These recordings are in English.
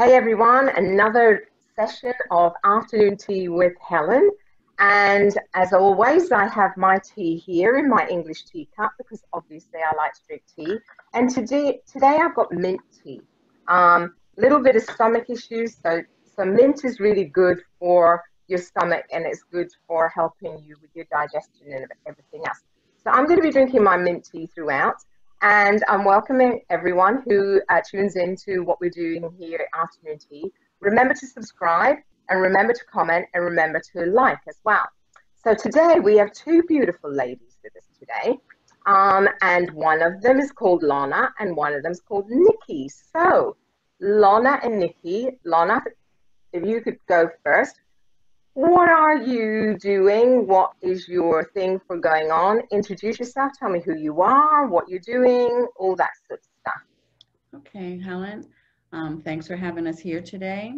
Hey everyone, another session of afternoon tea with Helen. And as always, I have my tea here in my English teacup because obviously I like to drink tea. And today, today I've got mint tea. A um, little bit of stomach issues, so, so mint is really good for your stomach and it's good for helping you with your digestion and everything else. So I'm going to be drinking my mint tea throughout. And I'm welcoming everyone who uh, tunes into what we're doing here at Afternoon Tea. Remember to subscribe and remember to comment and remember to like as well. So today we have two beautiful ladies with us today. Um, and one of them is called Lonna and one of them is called Nikki. So Lonna and Nikki, Lonna, if you could go first, what are you doing? What is your thing for going on? Introduce yourself. Tell me who you are, what you're doing, all that sort of stuff. Okay, Helen. Um, thanks for having us here today.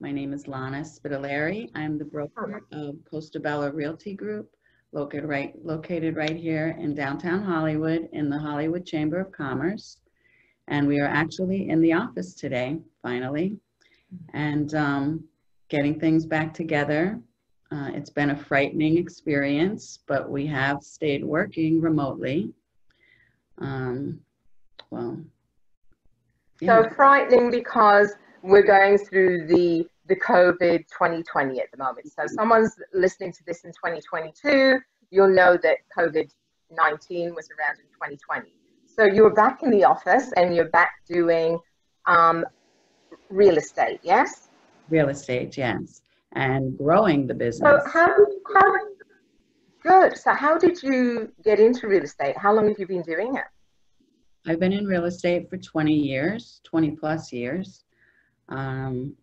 My name is Lonna Spitaleri. I'm the broker of Costa Bella Realty Group, located right, located right here in downtown Hollywood in the Hollywood Chamber of Commerce. And we are actually in the office today, finally. And um, getting things back together. Uh, it's been a frightening experience, but we have stayed working remotely. Um, well, yeah. so frightening because we're going through the the COVID 2020 at the moment. So someone's listening to this in 2022, you'll know that COVID 19 was around in 2020. So you're back in the office and you're back doing um, real estate, yes? Real estate, yes, and growing the business. So how, how, good. So how did you get into real estate? How long have you been doing it? I've been in real estate for 20 years, 20 plus years. Um,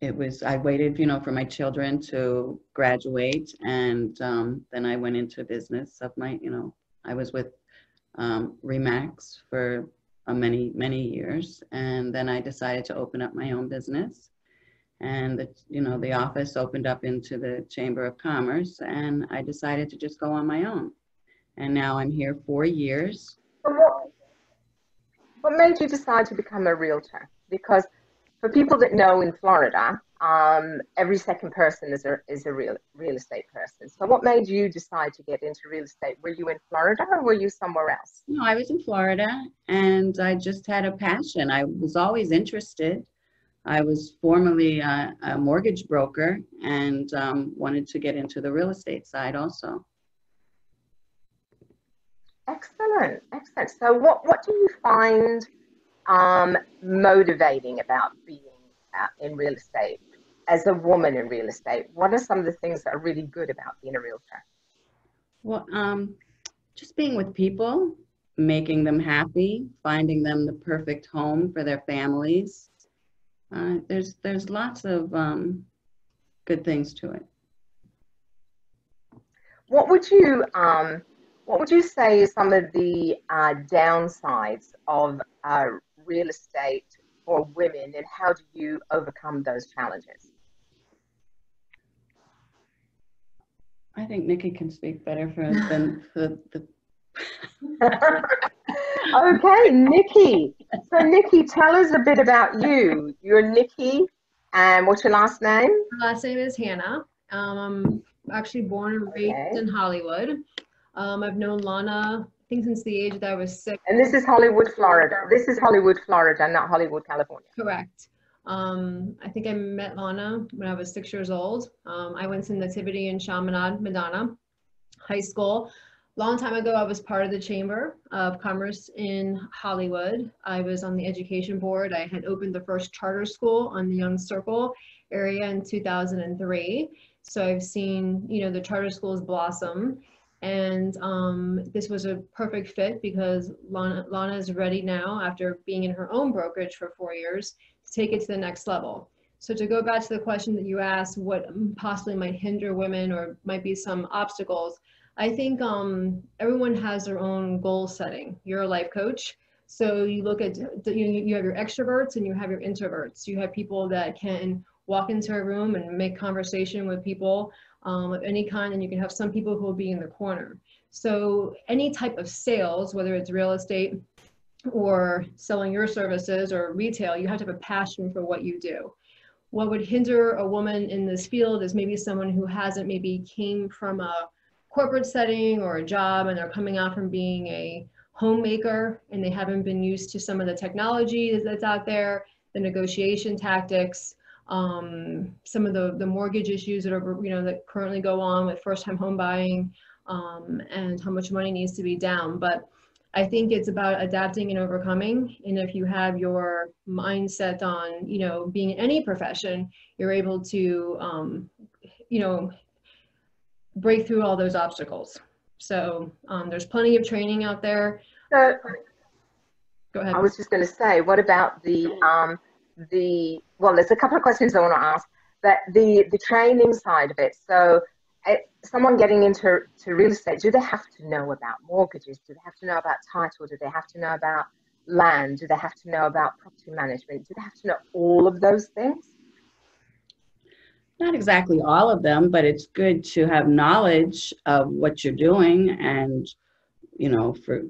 it was, I waited, you know, for my children to graduate and um, then I went into business of my, you know, I was with um, Remax for uh, many, many years. And then I decided to open up my own business and the, you know the office opened up into the chamber of commerce and i decided to just go on my own. And now i'm here four years. What, what made you decide to become a realtor? Because for people that know in florida um, every second person is a, is a real real estate person. So what made you decide to get into real estate? Were you in florida or were you somewhere else? No i was in florida and i just had a passion. I was always interested I was formerly a, a mortgage broker and um, wanted to get into the real estate side also. Excellent, excellent. So what, what do you find um, motivating about being uh, in real estate as a woman in real estate? What are some of the things that are really good about being a realtor? Well, um, just being with people, making them happy, finding them the perfect home for their families, uh, there's there's lots of um, good things to it. What would you um, what would you say is some of the uh, downsides of uh, real estate for women, and how do you overcome those challenges? I think Nikki can speak better for us than for the. okay, Nikki. So, Nikki, tell us a bit about you. You're Nikki, and what's your last name? My last name is Hannah. Um, I'm actually born and raised okay. in Hollywood. Um, I've known Lonna, I think, since the age that I was six. And this is Hollywood, Florida. This is Hollywood, Florida, not Hollywood, California. Correct. Um, I think I met Lonna when I was six years old. Um, I went to Nativity in Chaminade, Madonna High School long time ago, I was part of the Chamber of Commerce in Hollywood. I was on the education board. I had opened the first charter school on the Young Circle area in 2003. So I've seen, you know, the charter schools blossom. And um, this was a perfect fit because Lonna, Lonna is ready now after being in her own brokerage for four years to take it to the next level. So to go back to the question that you asked, what possibly might hinder women or might be some obstacles, I think um, everyone has their own goal setting. You're a life coach. So you look at, you, you have your extroverts and you have your introverts. You have people that can walk into a room and make conversation with people um, of any kind, and you can have some people who will be in the corner. So any type of sales, whether it's real estate, or selling your services or retail, you have to have a passion for what you do. What would hinder a woman in this field is maybe someone who hasn't maybe came from a corporate setting or a job and they're coming out from being a homemaker and they haven't been used to some of the technology that's out there, the negotiation tactics, um, some of the, the mortgage issues that are, you know, that currently go on with first time home buying um, and how much money needs to be down. But I think it's about adapting and overcoming. And if you have your mindset on, you know, being in any profession, you're able to, um, you know, break through all those obstacles. So um, there's plenty of training out there. So Go ahead. I was just going to say, what about the um, the well? There's a couple of questions I want to ask, but the the training side of it. So, someone getting into to real estate, do they have to know about mortgages? Do they have to know about title? Do they have to know about land? Do they have to know about property management? Do they have to know all of those things? Not exactly all of them, but it's good to have knowledge of what you're doing and, you know, for,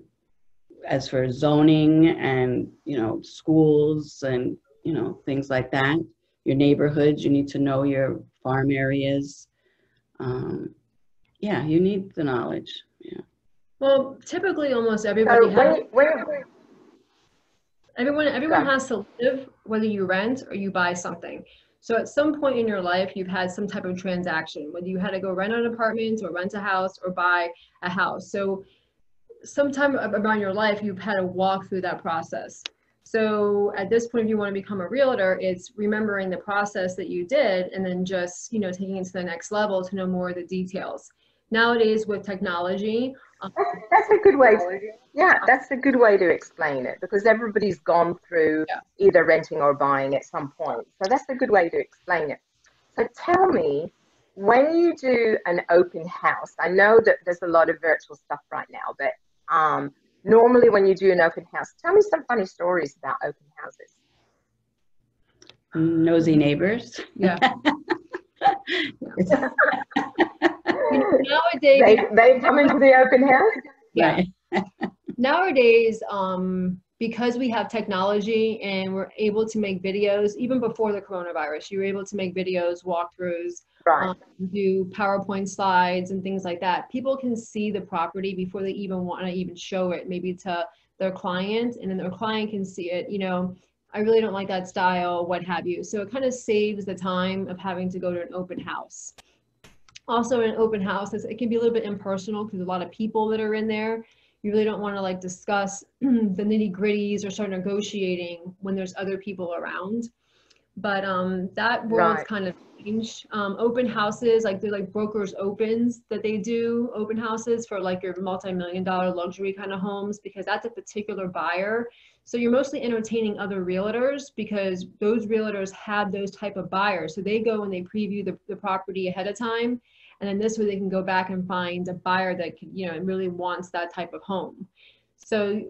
as for zoning and, you know, schools and, you know, things like that. Your neighborhoods, you need to know your farm areas. Um, yeah, you need the knowledge, yeah. Well, typically almost So everybody has, when, when, everyone everyone has to live whether you rent or you buy something. So at some point in your life, you've had some type of transaction, whether you had to go rent an apartment or rent a house or buy a house. So sometime around your life, you've had to walk through that process. So at this point, if you want to become a realtor, it's remembering the process that you did and then just, you know, taking it to the next level to know more of the details. Nowadays with technology, um, that's, that's a good way. To, yeah, that's a good way to explain it because everybody's gone through Yeah. either renting or buying at some point. So that's a good way to explain it. So tell me, when you do an open house, I know that there's a lot of virtual stuff right now, but um, normally when you do an open house, tell me some funny stories about open houses. Nosy neighbors. yeah. It's- You know, nowadays, They, they come into the open house? Yeah. Right. nowadays, um, because we have technology and we're able to make videos, even before the coronavirus, you were able to make videos, walkthroughs, Right. um, do PowerPoint slides and things like that. People can see the property before they even want to even show it, maybe to their client, and then their client can see it. You know, I really don't like that style, what have you. So it kind of saves the time of having to go to an open house. Also, in open houses it can be a little bit impersonal because a lot of people that are in there. You really don't want to like discuss the nitty gritties or start negotiating when there's other people around. But um, that world's Right. kind of changed. Um, open houses, like they're like brokers opens that they do open houses for like your multi-million dollar luxury kind of homes because that's a particular buyer. So you're mostly entertaining other realtors because those realtors have those type of buyers. So they go and they preview the, the property ahead of time. And then this way they can go back and find a buyer that can, you know, really wants that type of home. So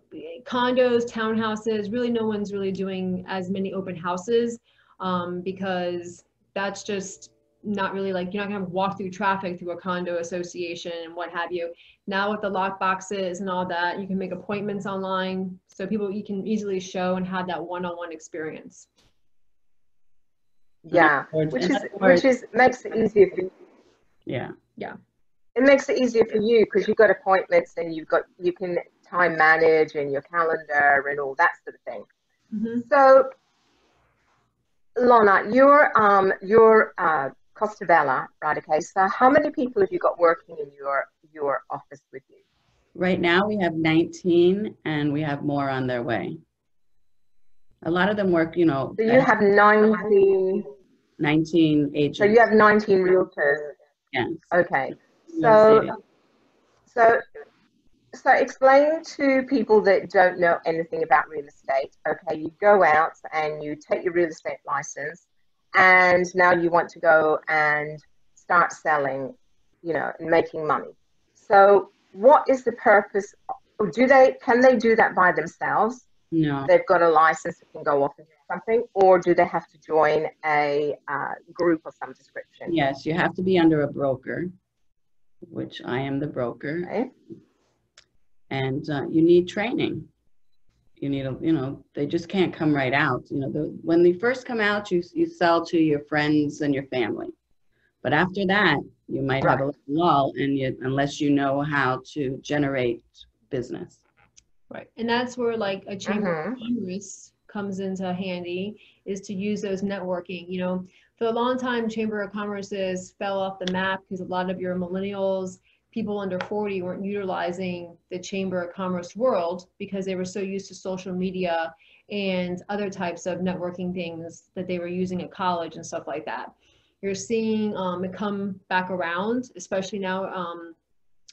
condos, townhouses, really no one's really doing as many open houses um, because that's just not really like you're not gonna walk through traffic through a condo association and what have you. Now with the lock boxes and all that, you can make appointments online, so people you can easily show and have that one-on-one experience. Yeah. Which is which is makes it easier for Yeah, Yeah. it makes it easier for you because you've got appointments and you've got you can time manage and your calendar and all that sort of thing. Mhm. So, Lonna, you're um you're uh, Costa Bella, right? Okay. So, how many people have you got working in your your office with you? right now we have 19 and we have more on their way. A lot of them work, you know, So you have 19. 19 agents. So you have 19 realtors. Yes. Okay. So, so, so explain to people that don't know anything about real estate. Okay, you go out and you take your real estate license, and now you want to go and start selling, you know, and making money. So, what is the purpose? Do they can they do that by themselves? No, They've got a license that can go off and do something, or do they have to join a uh, group of some description? yes, you have to be under a broker, which I am the broker, Okay. and uh, you need training. you need a, you know, they just can't come right out. You know, the, when they first come out, you, you sell to your friends and your family. But after that, you might have a Right. lull and you, unless you know how to generate business. Right. And that's where like a chamber of Mhm. commerce comes into handy is to use those networking. You know, for a long time, chamber of commerces fell off the map because a lot of your millennials, people under 40 weren't utilizing the chamber of commerce world because they were so used to social media and other types of networking things that they were using at college and stuff like that. You're seeing um, it come back around, especially now um,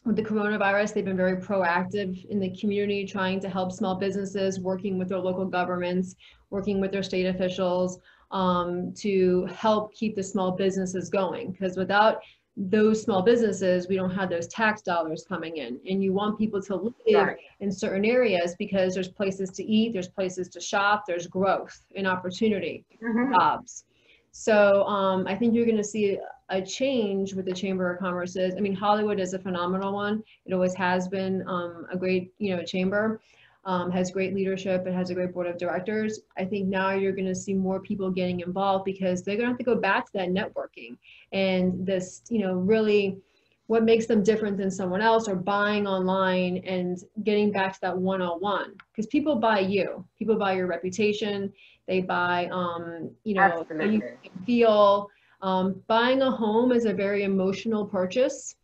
with the coronavirus, they've been very proactive in the community, trying to help small businesses, working with their local governments, working with their state officials um, to help keep the small businesses going. Because without those small businesses, we don't have those tax dollars coming in. And you want people to live Right. in certain areas because there's places to eat, there's places to shop, there's growth and opportunity Mhm. jobs. So um, I think you're going to see a change with the Chamber of Commerce is. I mean, Hollywood is a phenomenal one. It always has been um, a great, you know, chamber. Um, has great leadership. It has a great board of directors. I think now you're going to see more people getting involved because they're going to have to go back to that networking and this, you know, really what makes them different than someone else or buying online and getting back to that one-on-one because people buy you people buy your reputation they buy um you know how you feel um, buying a home is a very emotional purchase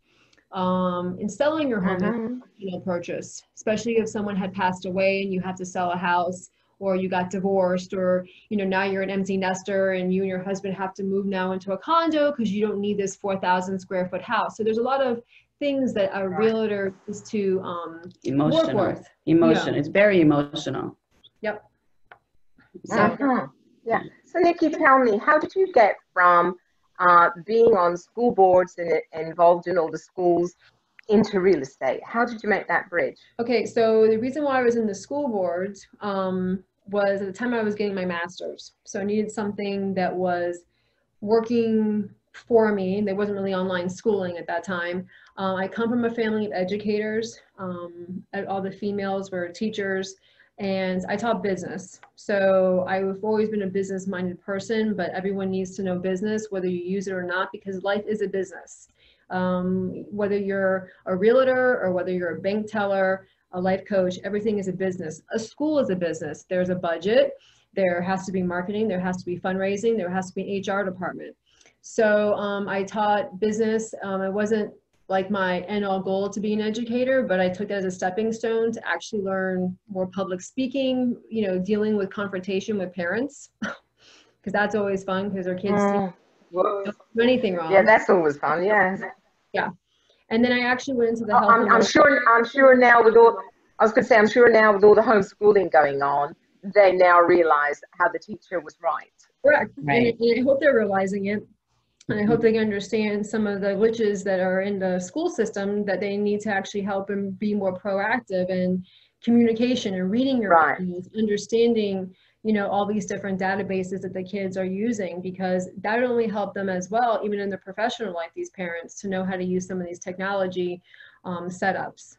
um, and selling your home is Mhm. an emotional purchase especially if someone had passed away and you have to sell a house or you got divorced or you know now you're an empty nester and you and your husband have to move now into a condo because you don't need this 4000 square foot house so there's a lot of things that a realtor is to um, Emotional, with. emotion. It's very emotional. yep so Mhm. Yeah. So Nikki, tell me, how did you get from uh, being on school boards and involved in all the schools into real estate? How did you make that bridge? Okay, so the reason why I was in the school board um, was at the time I was getting my master's. So I needed something that was working for me. There wasn't really online schooling at that time. Uh, I come from a family of educators. Um, all the females were teachers, and I taught business. So I've always been a business-minded person, but everyone needs to know business, whether you use it or not, because life is a business. Um, whether you're a realtor or whether you're a bank teller, a life coach, everything is a business. A school is a business. There's a budget, there has to be marketing, there has to be fundraising, there has to be an HR department. So um, I taught business. Um, it wasn't like my end all goal to be an educator, but I took that as a stepping stone to actually learn more public speaking, you know, dealing with confrontation with parents, because that's always fun because our kids Mm. Don't do anything wrong. Yeah, that's always fun. Yeah. Yeah. And then I actually went into the Oh, health. I'm, I'm sure. I'm sure now with all. I was going to say, I'm sure now with all the homeschooling going on, they now realize how the teacher was right. Correct. Right. And, and I hope they're realizing it. And I hope they can understand some of the glitches that are in the school system that they need to actually help and be more proactive in communication and reading your Right. understanding, you know, all these different databases that the kids are using because that only help them as well, even in their professional life, these parents to know how to use some of these technology um, setups.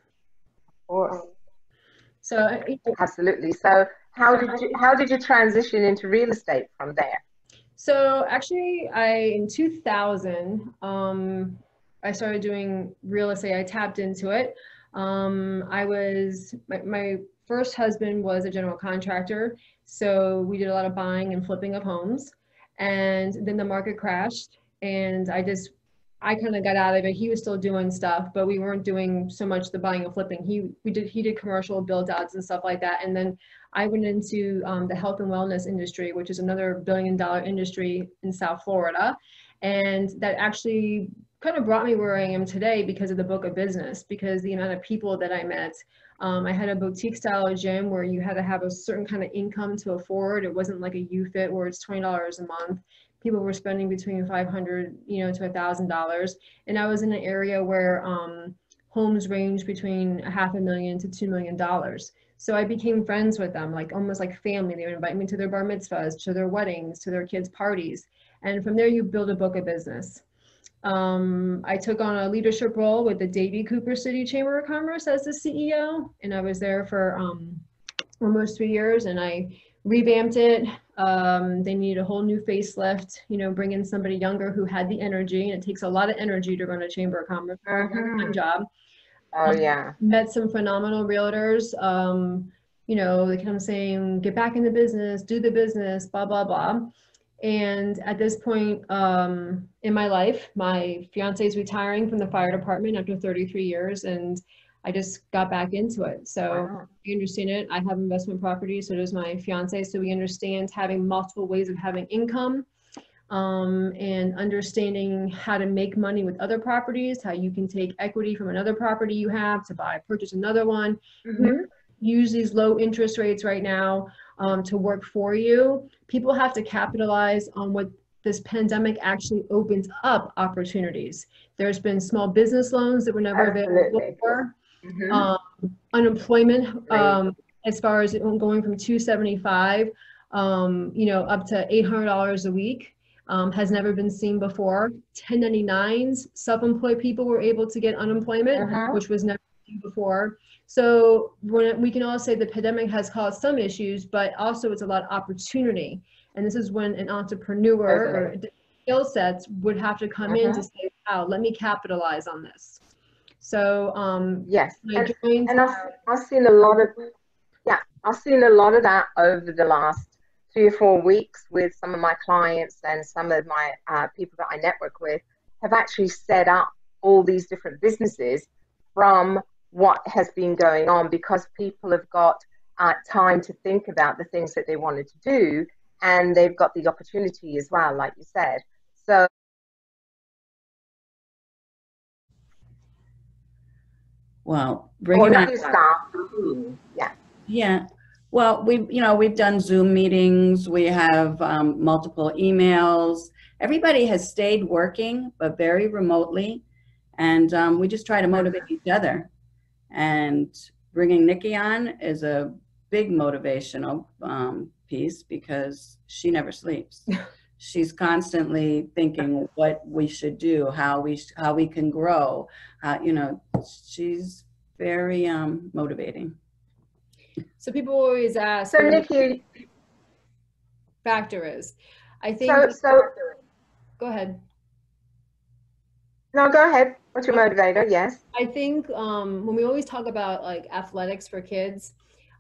Course. So Absolutely. So, how did you how did you transition into real estate from there? So actually, I in 2000, um, I started doing real estate. I tapped into it. Um, I was my, my first husband was a general contractor, so we did a lot of buying and flipping of homes. And then the market crashed, and I just I kind of got out of it. He was still doing stuff, but we weren't doing so much the buying and flipping. He we did he did commercial build outs and stuff like that. And then I went into um, the health and wellness industry, which is another billion dollar industry in South Florida. And that actually kind of brought me where I am today because of the book of business, because the amount of people that I met. Um, I had a boutique style gym where you had to have a certain kind of income to afford. It wasn't like a Youfit where it's $20 a month. People were spending between 500, you know, to a thousand dollars. And I was in an area where um, homes range between a half a million to $2 million. So I became friends with them, like almost like family. They would invite me to their bar mitzvahs, to their weddings, to their kids' parties. And from there, you build a book of business. Um, I took on a leadership role with the Davie Cooper City Chamber of Commerce as the CEO, and I was there for um, almost three years, and I revamped it. Um, they need a whole new facelift, you know, bring in somebody younger who had the energy, and it takes a lot of energy to run a chamber of commerce Mhm. job. Oh, yeah. Met some phenomenal realtors. Um, you know, they kept saying, get back in the business, do the business, blah, blah, blah. And at this point um, in my life, my fiance is retiring from the fire department after 33 years, and I just got back into it. So Wow. we understand it. I have investment property, so does my fiance. So we understand having multiple ways of having income um, and understanding how to make money with other properties, how you can take equity from another property you have to buy, purchase another one, Mhm. use these low interest rates right now um, to work for you. People have to capitalize on what this pandemic actually opens up opportunities. There's been small business loans that were never available before Mhm. um, unemployment Right. um, as far as going from 275 um, you know up to $800 a week um, has never been seen before 1099s self-employed people were able to get unemployment Mhm. which was never seen before so when we can all say the pandemic has caused some issues but also it's a lot of opportunity and this is when an entrepreneur or skill sets would have to come in to say wow let me capitalize on this so um, Yes. And, joined, and I've, I've seen a lot of, yeah, I've seen a lot of that over the last three or four weeks with some of my clients and some of my uh, people that I network with have actually set up all these different businesses from what has been going on because people have got uh, time to think about the things that they wanted to do and they've got the opportunity as well, like you said. So Well, or bringing on, staff, yeah. yeah. Well, we, you know, we've done Zoom meetings. We have um, multiple emails. Everybody has stayed working, but very remotely. And um, we just try to motivate each other. And bringing Nikki on is a big motivational um, piece because she never sleeps. She's constantly thinking what we should do, how we sh- how we can grow. Uh, you know, she's very um, motivating. so people always ask So what the Nikki, factor is. I think, so so go ahead. no, go ahead. What's your motivator? Yes. I think um, when we always talk about like athletics for kids,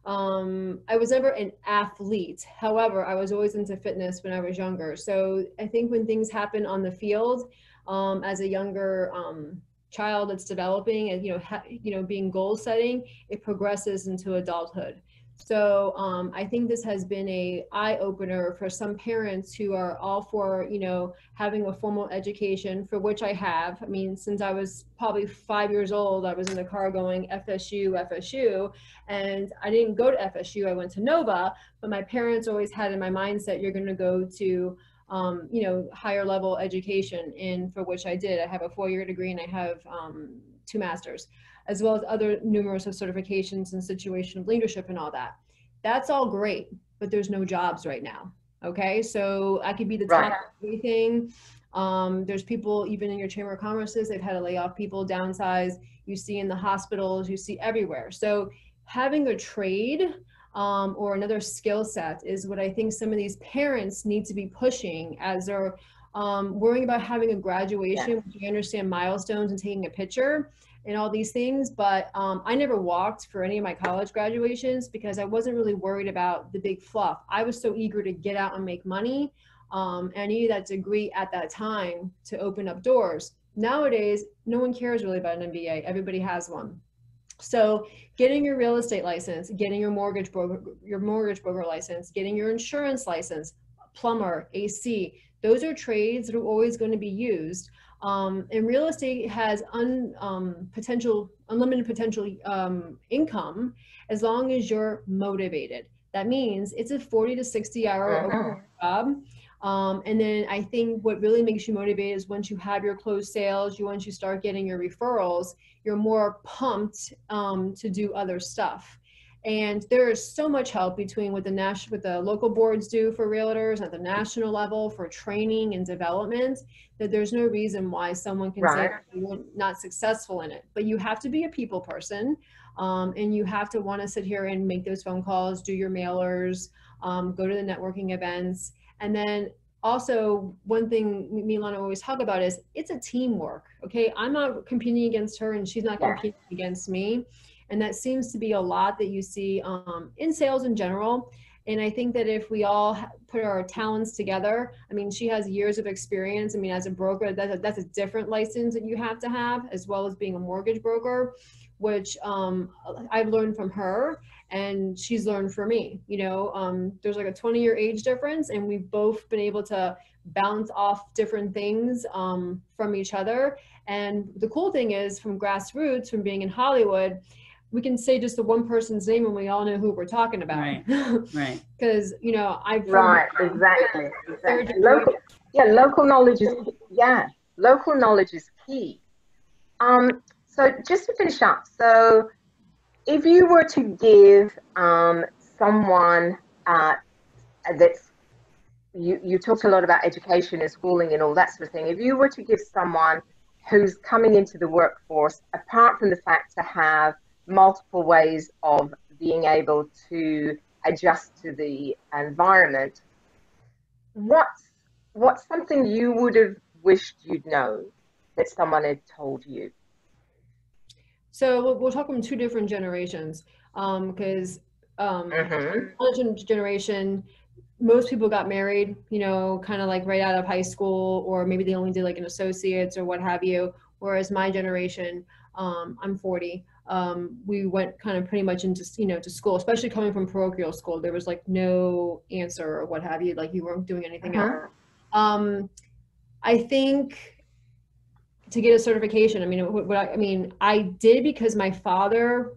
um, I was never an athlete. However, I was always into fitness when I was younger. So I think when things happen on the field, um, as a younger um, child that's developing and you know ha- you know being goal setting, it progresses into adulthood. So um, I think this has been a eye opener for some parents who are all for you know having a formal education, for which I have. I mean, since I was probably five years old, I was in the car going FSU, FSU, and I didn't go to FSU. I went to Nova, but my parents always had in my mindset, you're going to go to um, you know, higher level education, and for which I did. I have a four-year degree and I have um, two masters, as well as other numerous of certifications situation of leadership and all that. That's all great, but there's no jobs right now. Okay, so I could be the top Right. of everything. Um, there's people even in your chamber of commerces. They've had to lay off people, downsize. You see in the hospitals. You see everywhere. So having a trade um, or another skill set is what I think some of these parents need to be pushing as they're um, worrying about having a graduation. which You understand milestones and taking a picture and all these things, but um, I never walked for any of my college graduations because I wasn't really worried about the big fluff. I was so eager to get out and make money. Um, and I needed that degree at that time to open up doors. Nowadays, no one cares really about an MBA. Everybody has one. So getting your real estate license, getting your mortgage broker, your mortgage broker license, getting your insurance license, plumber, AC, those are trades that are always going to be used. Um, and real estate has un, um, potential, unlimited potential um, income as long as you're motivated. That means it's a 40 to 60 hour Mhm. job. Um, and then I think what really makes you motivated is once you have your closed sales, you once you start getting your referrals, you're more pumped um, to do other stuff. And there is so much help between what the national, what the local boards do for realtors at the national level for training and development that there's no reason why someone can Right. say you're not successful in it. But you have to be a people person. Um, and you have to want to sit here and make those phone calls, do your mailers, um, go to the networking events. And then also one thing me and Lonna always talk about is it's a teamwork. Okay. I'm not competing against her and she's not Yeah. competing against me. And that seems to be a lot that you see um, in sales in general. And I think that if we all put our talents together, I mean, she has years of experience. I mean, as a broker, that's a, that's a different license that you have to have, as well as being a mortgage broker, which um, I've learned from her and she's learned from me. You know, um, there's like a 20 year age difference, and we've both been able to bounce off different things um, from each other. And the cool thing is, from grassroots, from being in Hollywood, we can say just the one person's name and we all know who we're talking about. Right. Right. Because, you know, I've Right, exactly, exactly. Local, yeah, local knowledge is, yeah, local knowledge is key. Um, so just to finish up, so if you were to give um, someone uh, that's, you, you talked a lot about education and schooling and all that sort of thing. If you were to give someone who's coming into the workforce, apart from the fact to have multiple ways of being able to adjust to the environment, what's what's something you would have wished you'd known that someone had told you? So we'll, we'll talk from two different generations because um, older gen- generation, most people got married, you know, kind of like right out of high school, or maybe they only did like an associate's or what have you. Whereas my generation, um, I'm 40, um, we went kind of pretty much into, you know, to school, especially coming from parochial school. There was like no answer or what have you, like you weren't doing anything else. Mhm. Um, I think to get a certification. I mean, what, what I, I mean, I did because my father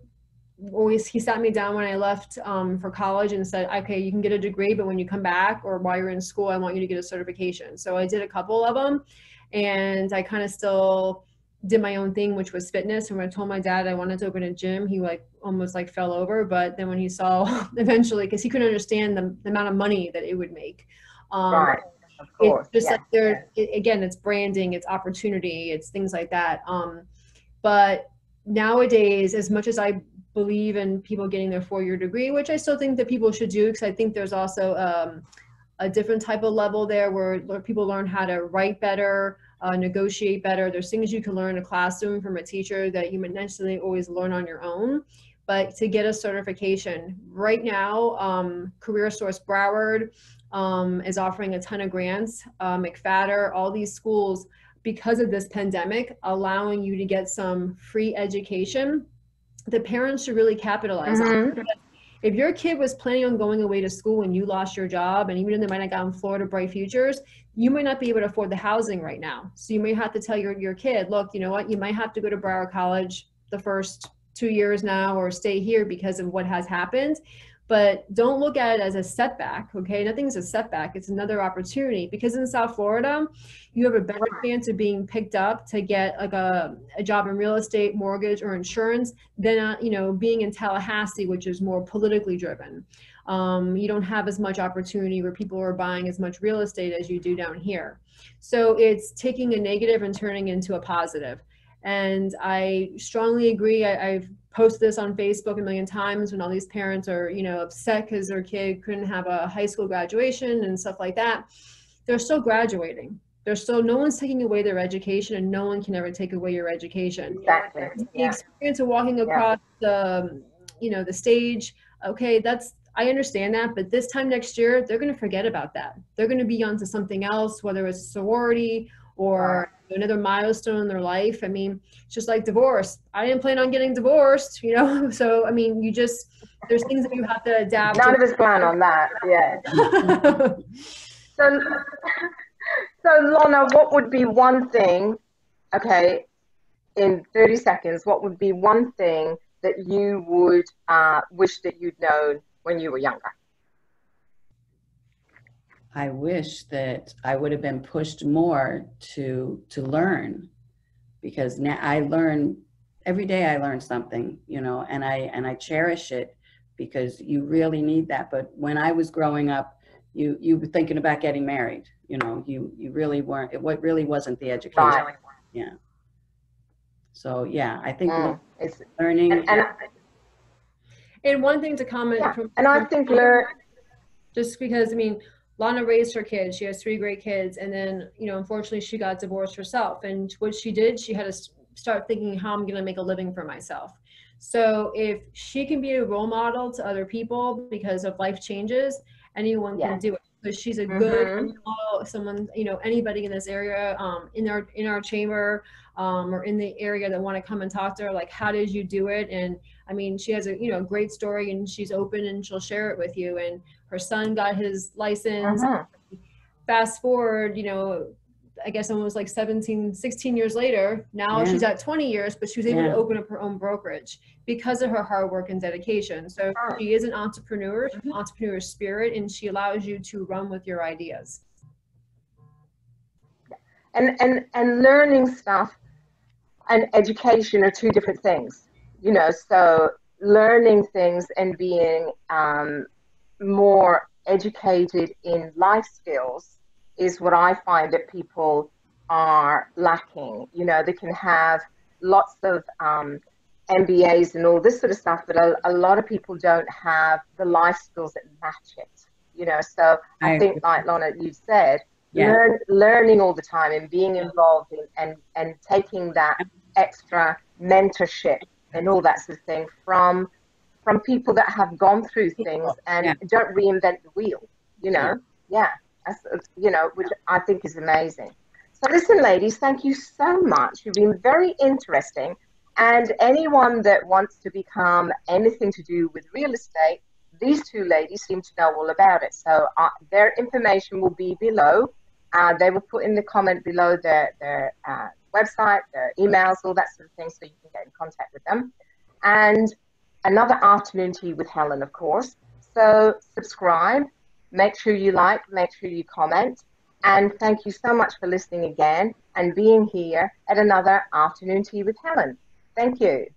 always he sat me down when I left um, for college and said, "Okay, you can get a degree, but when you come back or while you're in school, I want you to get a certification." So I did a couple of them, and I kind of still did my own thing, which was fitness. And when I told my dad I wanted to open a gym, he like almost like fell over. But then when he saw eventually, because he couldn't understand the, the amount of money that it would make. Um, Right, of course. it's just yes, like there it, again it's branding it's opportunity it's things like that um but nowadays as much as i believe in people getting their four-year degree which i still think that people should do because i think there's also um, a different type of level there where people learn how to write better uh, negotiate better there's things you can learn in a classroom from a teacher that you might necessarily always learn on your own but to get a certification right now um, career source broward um, is offering a ton of grants. Uh, McFatter, all these schools, because of this pandemic, allowing you to get some free education. The parents should really capitalize on. If your kid was planning on going away to school and you lost your job, and even though they might have gotten Florida Bright Futures, you might not be able to afford the housing right now. So you may have to tell your, your kid, look, you know what, you might have to go to Broward College the first two years now or stay here because of what has happened but don't look at it as a setback okay? Nothing's a setback. It's another opportunity because in south florida you have a better chance of being picked up to get like a, a job in real estate mortgage or insurance than uh, you know being in tallahassee which is more politically driven. Um, you don't have as much opportunity where people are buying as much real estate as you do down here. So it's taking a negative and turning into a positive. And i strongly agree. I, i've posted this on Facebook a million times when all these parents are, you know, upset because their kid couldn't have a high school graduation and stuff like that. They're still graduating. They're still, no one's taking away their education and no one can ever take away your education. Exactly. The Yeah. experience of walking across the, you know, the stage, okay, that's, I understand that, but this time next year, they're going to forget about that. They're going to be onto something else, whether it's sorority or another milestone in their life. I mean, it's just like divorce. I didn't plan on getting divorced, you know? So, I mean, you just, there's things that you have to adapt None of us plan on that. Yeah. So, so Lorna, what would be one thing? Okay, in 30 seconds, what would be one thing that you would uh, wish that you'd known when you were younger? I wish that I would have been pushed more to to learn because now I learn every day I learn something, you know, and I and I cherish it because you really need that. But when I was growing up, you you were thinking about getting married, you know, you you really weren't it what really wasn't the education. Right. Yeah. So yeah, I think Mm, it's, learning and, and And one thing to comment Yeah. from And I think learn, just because I mean, Lonna raised her kids. She has three great kids, and then you know, unfortunately, she got divorced herself. And what she did, she had to start thinking, how I'm going to make a living for myself. So if she can be a role model to other people because of life changes, anyone Yeah. can do it. So she's a good Mhm. model. Someone, you know, anybody in this area, um, in our in our chamber, um, or in the area that want to come and talk to her, like, how did you do it? And I mean, she has a you know a great story, and she's open and she'll share it with you. And her son got his license. Mhm. Fast forward, you know, I guess almost like 17, 16 years later. Now Yeah. she's at 20 years, but she was able Yeah. to open up her own brokerage because of her hard work and dedication. So Sure. she is an entrepreneur, an entrepreneur spirit, and she allows you to run with your ideas. and, and, and learning stuff and education are two different things, you know, so learning things and being um, more educated in life skills is what I find that people are lacking. You know, they can have lots of um, MBAs and all this sort of stuff, but a, a lot of people don't have the life skills that match it. You know, so I, I think, like Lorna, you said, Yeah. learn, learning all the time and being involved in, and and taking that extra mentorship and all that sort of thing from from people that have gone through things and Yeah. don't reinvent the wheel. You know, yeah, that's, you know, which I think is amazing. So listen, ladies, thank you so much. You've been very interesting. And anyone that wants to become anything to do with real estate, these two ladies seem to know all about it. So uh, their information will be below. Uh, they will put in the comment below their, their uh, website, their emails, all that sort of thing, so you can get in contact with them. And another afternoon tea with Helen, of course. So subscribe, make sure you like, make sure you comment. And thank you so much for listening again and being here at another afternoon tea with Helen. Thank you.